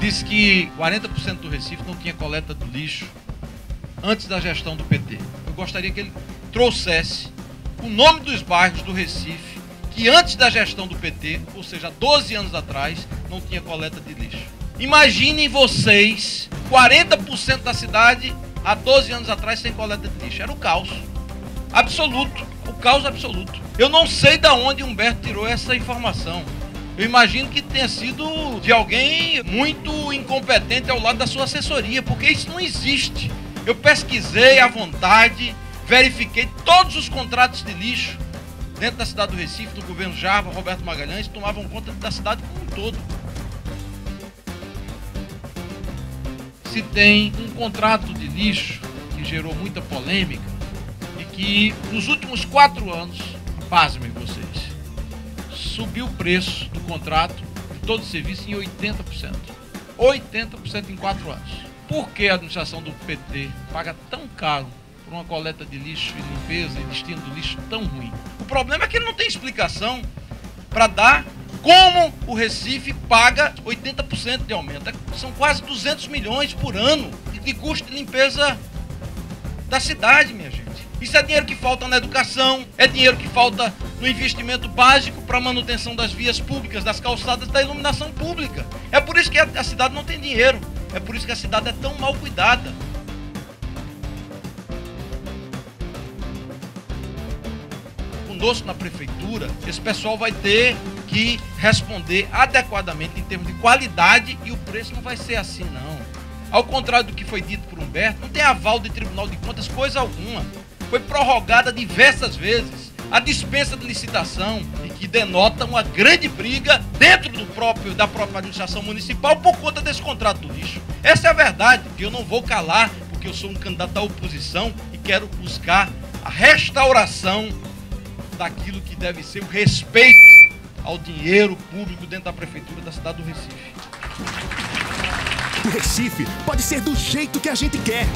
disse que 40% do Recife não tinha coleta do lixo antes da gestão do PT. Eu gostaria que ele trouxesse o nome dos bairros do Recife que antes da gestão do PT, ou seja, 12 anos atrás, não tinha coleta de lixo. Imaginem vocês, 40% da cidade há 12 anos atrás sem coleta de lixo. Era o caos. Absoluto. O caos absoluto. Eu não sei de onde Humberto tirou essa informação. Eu imagino que tenha sido de alguém muito incompetente ao lado da sua assessoria, porque isso não existe. Eu pesquisei à vontade, verifiquei todos os contratos de lixo dentro da cidade do Recife, do governo Jarva, Roberto Magalhães, tomavam conta da cidade como um todo. Se tem um contrato de lixo que gerou muita polêmica e que nos últimos quatro anos, pasmem vocês, subiu o preço do contrato de todo o serviço em 80%. 80% em quatro anos. Por que a administração do PT paga tão caro por uma coleta de lixo e limpeza e destino do lixo tão ruim? O problema é que ele não tem explicação para dar como o Recife paga 80% de aumento. São quase 200 milhões por ano de custo de limpeza da cidade, minha gente. Isso é dinheiro que falta na educação, é dinheiro que falta no investimento básico para a manutenção das vias públicas, das calçadas, da iluminação pública. É por isso que a, cidade não tem dinheiro. É por isso que a cidade é tão mal cuidada. Conosco na prefeitura, esse pessoal vai ter que responder adequadamente em termos de qualidade e o preço não vai ser assim, não. Ao contrário do que foi dito por Humberto, não tem aval de Tribunal de Contas, coisa alguma. Foi prorrogada diversas vezes a dispensa de licitação que denota uma grande briga dentro do próprio da própria administração municipal por conta desse contrato do lixo. Essa é a verdade, que eu não vou calar, porque eu sou um candidato à oposição e quero buscar a restauração daquilo que deve ser o respeito ao dinheiro público dentro da prefeitura da cidade do Recife. O Recife pode ser do jeito que a gente quer.